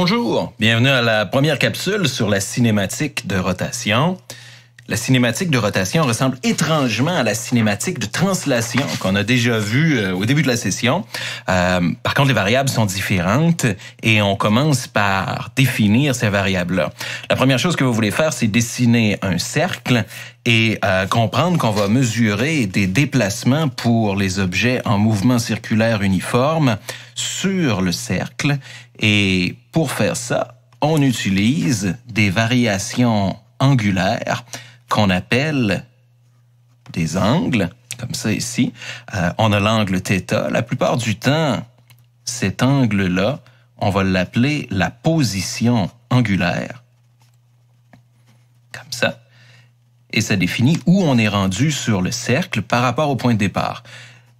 Bonjour, bienvenue à la première capsule sur la cinématique de rotation. La cinématique de rotation ressemble étrangement à la cinématique de translation qu'on a déjà vue euh, au début de la session. Euh, par contre, les variables sont différentes et on commence par définir ces variables-là. La première chose que vous voulez faire, c'est dessiner un cercle et euh, comprendre qu'on va mesurer des déplacements pour les objets en mouvement circulaire uniforme sur le cercle. Et pour faire ça, on utilise des variations angulaires qu'on appelle des angles, comme ça ici. Euh, on a l'angle θ. La plupart du temps, cet angle-là, on va l'appeler la position angulaire. Comme ça. Et ça définit où on est rendu sur le cercle par rapport au point de départ.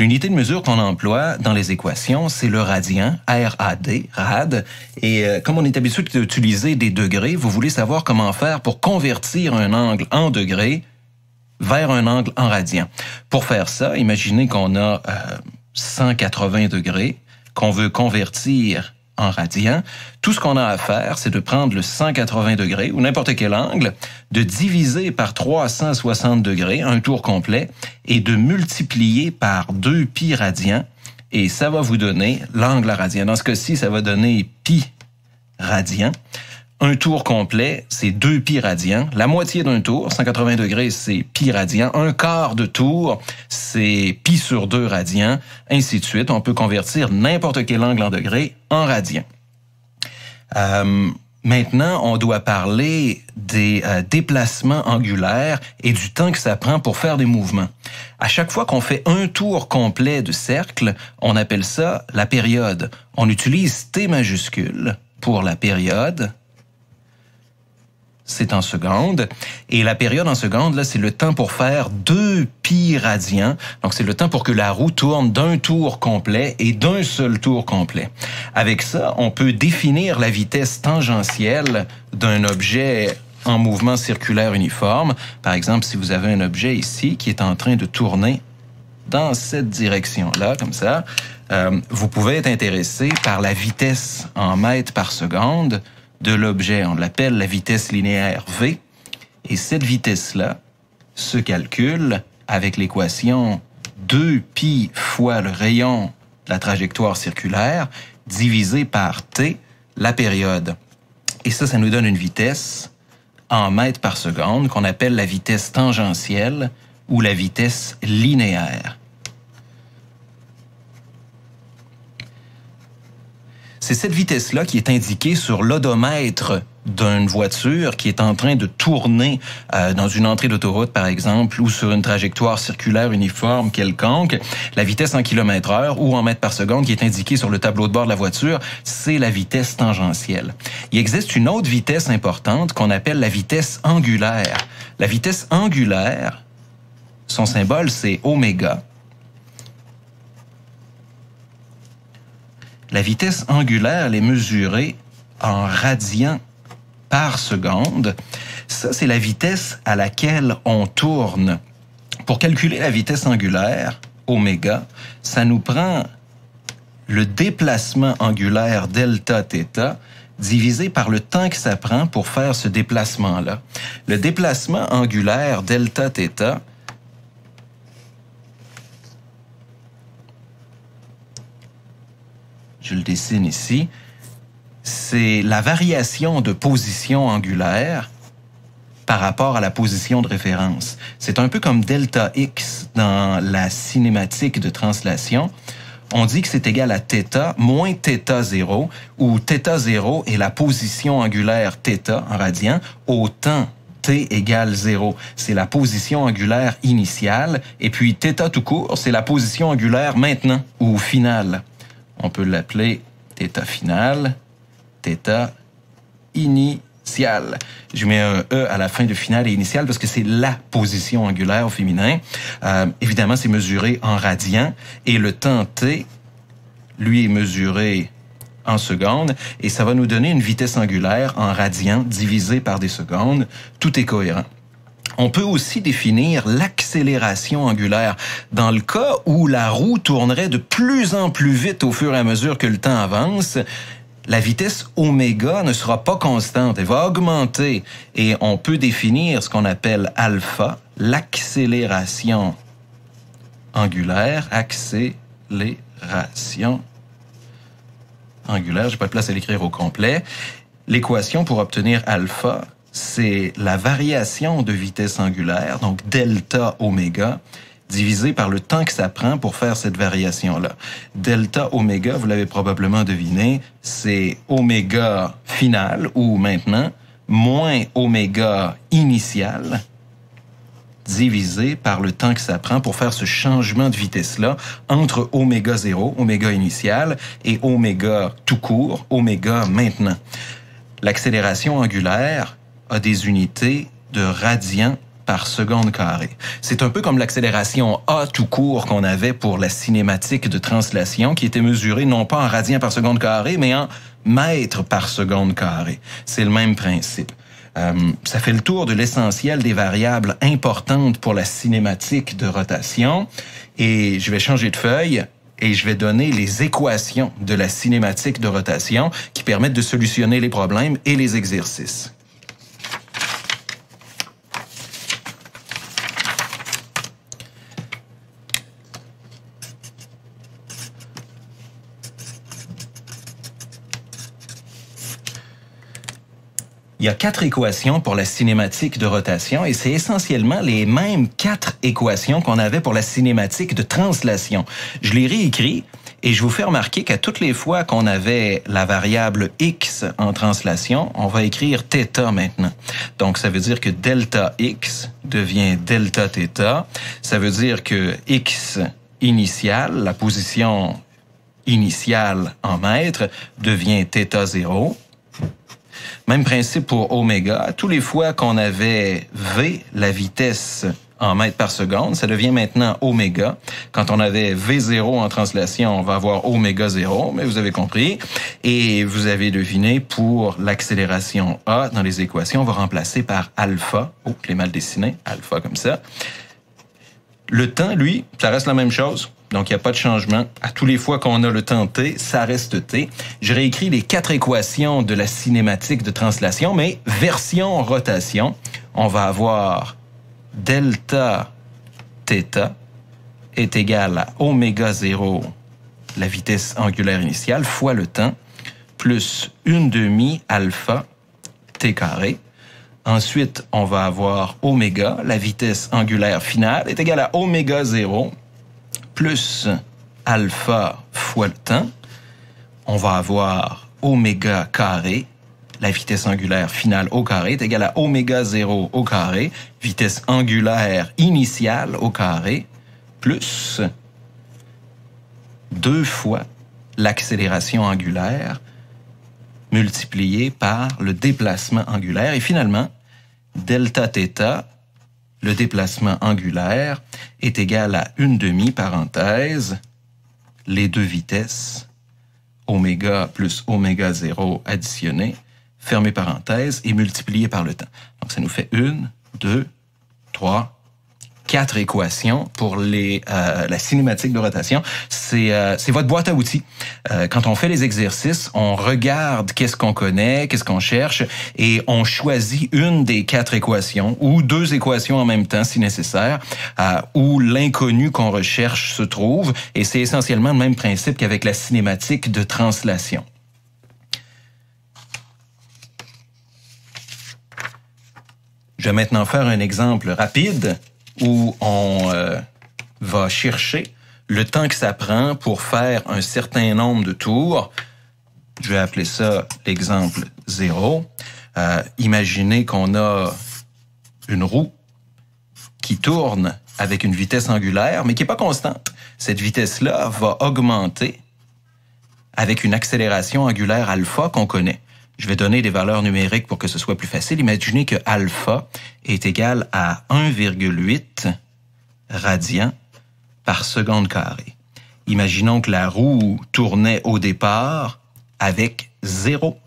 L'unité de mesure qu'on emploie dans les équations, c'est le radian, R-A-D, rad. Et euh, comme on est habitué d'utiliser des degrés, vous voulez savoir comment faire pour convertir un angle en degrés vers un angle en radian. Pour faire ça, imaginez qu'on a 180 euh, degrés, qu'on veut convertir en. Tout ce qu'on a à faire, c'est de prendre le 180 degrés ou n'importe quel angle, de diviser par 360 degrés, un tour complet, et de multiplier par 2 pi radians. Et ça va vous donner l'angle radian. Dans ce cas-ci, ça va donner pi radian. Un tour complet, c'est 2 pi radians. La moitié d'un tour, 180 degrés, c'est pi radian. Un quart de tour, c'est pi sur 2 radians. Ainsi de suite. On peut convertir n'importe quel angle en degrés en radians. Euh, maintenant, on doit parler des euh, déplacements angulaires et du temps que ça prend pour faire des mouvements. À chaque fois qu'on fait un tour complet de cercle, on appelle ça la période. On utilise T majuscule pour la période c'est en secondes. Et la période en secondes, là, c'est le temps pour faire deux pi radians. Donc, c'est le temps pour que la roue tourne d'un tour complet et d'un seul tour complet. Avec ça, on peut définir la vitesse tangentielle d'un objet en mouvement circulaire uniforme. Par exemple, si vous avez un objet ici qui est en train de tourner dans cette direction-là, comme ça, euh, vous pouvez être intéressé par la vitesse en mètres par seconde de l'objet. On l'appelle la vitesse linéaire v. Et cette vitesse-là se calcule avec l'équation 2pi fois le rayon de la trajectoire circulaire divisé par t, la période. Et ça, ça nous donne une vitesse en mètres par seconde qu'on appelle la vitesse tangentielle ou la vitesse linéaire. C'est cette vitesse-là qui est indiquée sur l'odomètre d'une voiture qui est en train de tourner euh, dans une entrée d'autoroute, par exemple, ou sur une trajectoire circulaire uniforme quelconque, la vitesse en kilomètre heure ou en mètres par seconde qui est indiquée sur le tableau de bord de la voiture, c'est la vitesse tangentielle. Il existe une autre vitesse importante qu'on appelle la vitesse angulaire. La vitesse angulaire, son symbole, c'est oméga. La vitesse angulaire est mesurée en radians par seconde. Ça, c'est la vitesse à laquelle on tourne. Pour calculer la vitesse angulaire, oméga, ça nous prend le déplacement angulaire delta θ divisé par le temps que ça prend pour faire ce déplacement-là. Le déplacement angulaire delta θ, je le dessine ici, c'est la variation de position angulaire par rapport à la position de référence. C'est un peu comme delta x dans la cinématique de translation. On dit que c'est égal à θ moins θ 0, où θ 0 est la position angulaire θ en radian au temps t égale 0. C'est la position angulaire initiale. Et puis θ tout court, c'est la position angulaire maintenant ou finale on peut l'appeler θ final, θ initial. Je mets un E à la fin de final et initial parce que c'est la position angulaire au féminin. Euh, évidemment, c'est mesuré en radians et le temps t, lui, est mesuré en secondes et ça va nous donner une vitesse angulaire en radians divisé par des secondes. Tout est cohérent. On peut aussi définir l'accélération angulaire. Dans le cas où la roue tournerait de plus en plus vite au fur et à mesure que le temps avance, la vitesse oméga ne sera pas constante, elle va augmenter et on peut définir ce qu'on appelle alpha, l'accélération angulaire, accélération angulaire, j'ai pas de place à l'écrire au complet. L'équation pour obtenir alpha, c'est la variation de vitesse angulaire, donc delta oméga, divisé par le temps que ça prend pour faire cette variation-là. Delta oméga, vous l'avez probablement deviné, c'est oméga final ou maintenant moins oméga initial divisé par le temps que ça prend pour faire ce changement de vitesse-là entre oméga 0, oméga initial, et oméga tout court, oméga maintenant. L'accélération angulaire a des unités de radians par seconde carrée. C'est un peu comme l'accélération A tout court qu'on avait pour la cinématique de translation qui était mesurée non pas en radians par seconde carrée, mais en mètres par seconde carrée. C'est le même principe. Euh, ça fait le tour de l'essentiel des variables importantes pour la cinématique de rotation. Et je vais changer de feuille et je vais donner les équations de la cinématique de rotation qui permettent de solutionner les problèmes et les exercices. Il y a quatre équations pour la cinématique de rotation et c'est essentiellement les mêmes quatre équations qu'on avait pour la cinématique de translation. Je les réécris et je vous fais remarquer qu'à toutes les fois qu'on avait la variable x en translation, on va écrire θ maintenant. Donc ça veut dire que delta x devient delta θ. Ça veut dire que x initial, la position initiale en mètres, devient θ0 même principe pour oméga. Tous les fois qu'on avait V, la vitesse en mètres par seconde, ça devient maintenant oméga. Quand on avait V0 en translation, on va avoir oméga 0, mais vous avez compris. Et vous avez deviné, pour l'accélération A dans les équations, on va remplacer par alpha. Oh, l'ai mal dessiné, alpha comme ça. Le temps, lui, ça reste la même chose. Donc, il n'y a pas de changement. À tous les fois qu'on a le temps t, ça reste t. Je réécris les quatre équations de la cinématique de translation, mais version rotation. On va avoir delta θ est égal à oméga 0, la vitesse angulaire initiale, fois le temps, plus une demi alpha t carré. Ensuite, on va avoir oméga, la vitesse angulaire finale, est égale à oméga 0 plus alpha fois le temps, on va avoir oméga carré, la vitesse angulaire finale au carré est égale à oméga 0 au carré, vitesse angulaire initiale au carré, plus deux fois l'accélération angulaire multipliée par le déplacement angulaire. Et finalement, delta θ le déplacement angulaire est égal à une demi-parenthèse, les deux vitesses, oméga plus oméga 0 additionné, fermé parenthèse, et multiplié par le temps. Donc ça nous fait une, deux, trois, quatre équations pour les euh, la cinématique de rotation. C'est euh, votre boîte à outils. Euh, quand on fait les exercices, on regarde qu'est-ce qu'on connaît, qu'est-ce qu'on cherche, et on choisit une des quatre équations ou deux équations en même temps si nécessaire, où l'inconnu qu'on recherche se trouve. Et c'est essentiellement le même principe qu'avec la cinématique de translation. Je vais maintenant faire un exemple rapide où on euh, va chercher le temps que ça prend pour faire un certain nombre de tours. Je vais appeler ça l'exemple 0. Euh, imaginez qu'on a une roue qui tourne avec une vitesse angulaire, mais qui n'est pas constante. Cette vitesse-là va augmenter avec une accélération angulaire alpha qu'on connaît. Je vais donner des valeurs numériques pour que ce soit plus facile. Imaginez que alpha est égal à 1,8 radians par seconde carrée. Imaginons que la roue tournait au départ avec 0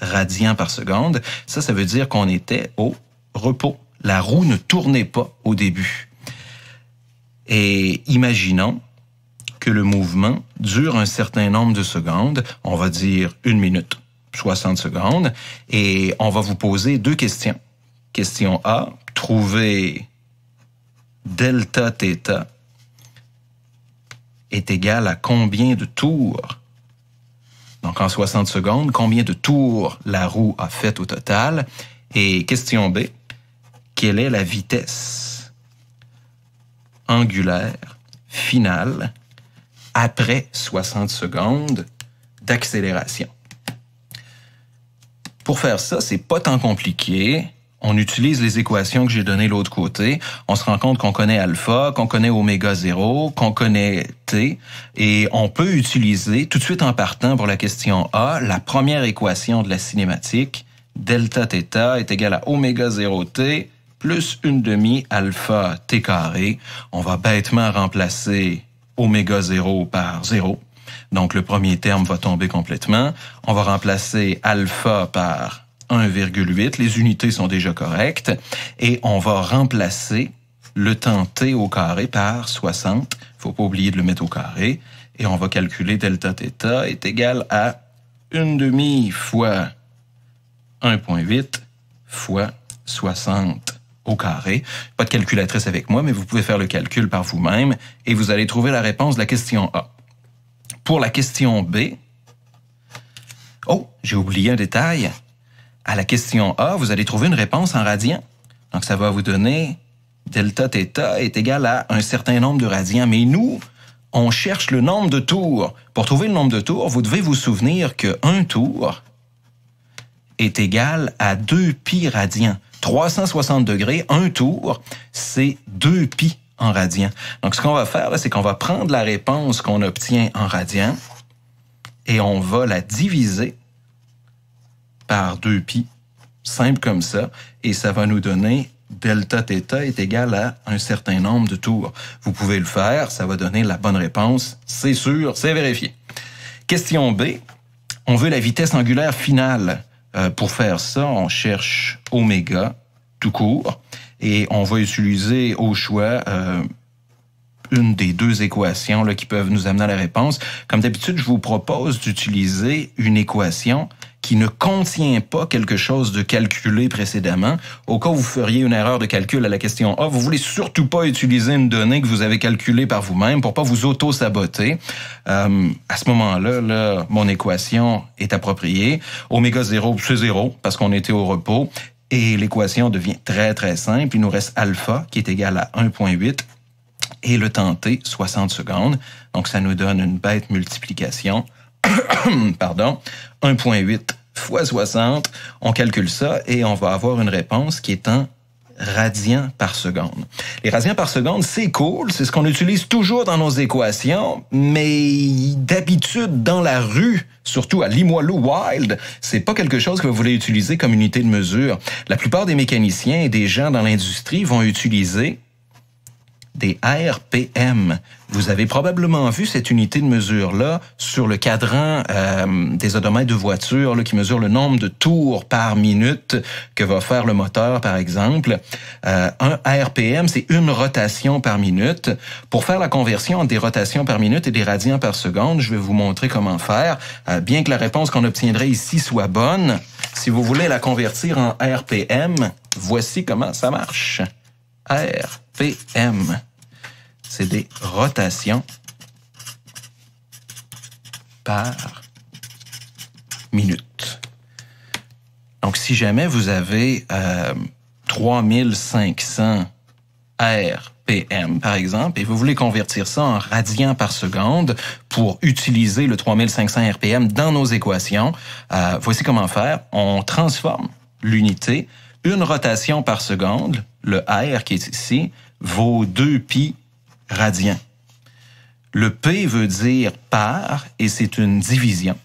radians par seconde. Ça, ça veut dire qu'on était au repos. La roue ne tournait pas au début. Et imaginons que le mouvement dure un certain nombre de secondes, on va dire une minute, 60 secondes, et on va vous poser deux questions. Question A, trouver delta theta est égal à combien de tours? Donc en 60 secondes, combien de tours la roue a fait au total? Et question B, quelle est la vitesse angulaire finale après 60 secondes d'accélération? Pour faire ça, c'est pas tant compliqué on utilise les équations que j'ai données l'autre côté, on se rend compte qu'on connaît alpha, qu'on connaît oméga 0, qu'on connaît t, et on peut utiliser tout de suite en partant pour la question A, la première équation de la cinématique, delta theta est égal à oméga 0 t plus une demi alpha t carré. On va bêtement remplacer oméga 0 par 0. Donc le premier terme va tomber complètement. On va remplacer alpha par 1,8. Les unités sont déjà correctes. Et on va remplacer le temps t au carré par 60. faut pas oublier de le mettre au carré. Et on va calculer delta theta est égal à une demi fois 1,8 fois 60 au carré. Pas de calculatrice avec moi, mais vous pouvez faire le calcul par vous-même et vous allez trouver la réponse de la question A. Pour la question B, oh, j'ai oublié un détail à la question A, vous allez trouver une réponse en radians. Donc, ça va vous donner delta theta est égal à un certain nombre de radians. Mais nous, on cherche le nombre de tours. Pour trouver le nombre de tours, vous devez vous souvenir que un tour est égal à 2 pi radians. 360 degrés, un tour, c'est 2 pi en. Donc, ce qu'on va faire, c'est qu'on va prendre la réponse qu'on obtient en radians et on va la diviser par 2pi, simple comme ça, et ça va nous donner delta theta est égal à un certain nombre de tours. Vous pouvez le faire, ça va donner la bonne réponse, c'est sûr, c'est vérifié. Question B, on veut la vitesse angulaire finale. Euh, pour faire ça, on cherche oméga tout court et on va utiliser au choix euh, une des deux équations là, qui peuvent nous amener à la réponse. Comme d'habitude, je vous propose d'utiliser une équation qui ne contient pas quelque chose de calculé précédemment. Au cas où vous feriez une erreur de calcul à la question A, vous voulez surtout pas utiliser une donnée que vous avez calculée par vous-même pour pas vous auto-saboter. Euh, à ce moment-là, là, mon équation est appropriée. Oméga 0, c'est 0 parce qu'on était au repos. Et l'équation devient très, très simple. Il nous reste alpha qui est égal à 1,8 et le temps t, 60 secondes. Donc, ça nous donne une bête multiplication. Pardon. 1.8 fois 60. On calcule ça et on va avoir une réponse qui est en radians par seconde. Les radians par seconde, c'est cool, c'est ce qu'on utilise toujours dans nos équations, mais d'habitude dans la rue, surtout à Limoilou Wild, c'est pas quelque chose que vous voulez utiliser comme unité de mesure. La plupart des mécaniciens et des gens dans l'industrie vont utiliser des ARPM. Vous avez probablement vu cette unité de mesure-là sur le cadran euh, des odomètres de voiture là, qui mesure le nombre de tours par minute que va faire le moteur, par exemple. Euh, un ARPM, c'est une rotation par minute. Pour faire la conversion entre des rotations par minute et des radians par seconde, je vais vous montrer comment faire. Euh, bien que la réponse qu'on obtiendrait ici soit bonne, si vous voulez la convertir en RPM, voici comment ça marche. RPM. C'est des rotations par minute. Donc, si jamais vous avez euh, 3500 RPM, par exemple, et vous voulez convertir ça en radians par seconde pour utiliser le 3500 RPM dans nos équations, euh, voici comment faire. On transforme l'unité, une rotation par seconde, le R qui est ici, vaut 2 pi radians. Le P veut dire par et c'est une division.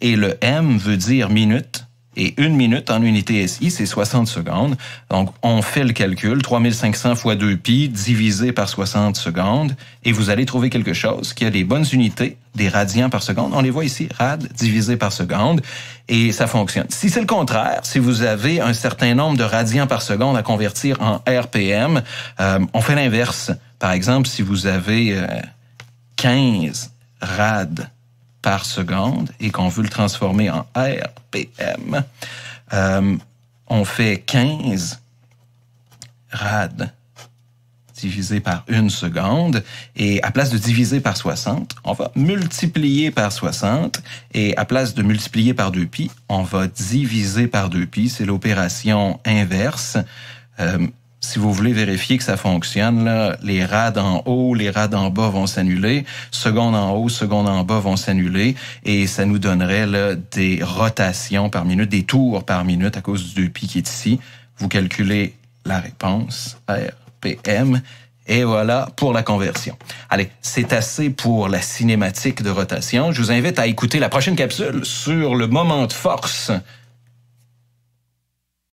Et le M veut dire minute. Et une minute en unité SI, c'est 60 secondes. Donc, on fait le calcul, 3500 fois 2 pi divisé par 60 secondes, et vous allez trouver quelque chose qui a les bonnes unités, des radians par seconde. On les voit ici, rad divisé par seconde, et ça fonctionne. Si c'est le contraire, si vous avez un certain nombre de radians par seconde à convertir en RPM, euh, on fait l'inverse. Par exemple, si vous avez 15 rad par seconde et qu'on veut le transformer en RPM, euh, on fait 15 rad divisé par une seconde. Et à place de diviser par 60, on va multiplier par 60. Et à place de multiplier par 2 pi, on va diviser par 2 pi. C'est l'opération inverse. Euh, si vous voulez vérifier que ça fonctionne, là, les rades en haut, les rades en bas vont s'annuler, seconde en haut, seconde en bas vont s'annuler, et ça nous donnerait là, des rotations par minute, des tours par minute à cause du 2 pi qui est ici. Vous calculez la réponse, RPM, et voilà pour la conversion. Allez, c'est assez pour la cinématique de rotation. Je vous invite à écouter la prochaine capsule sur le moment de force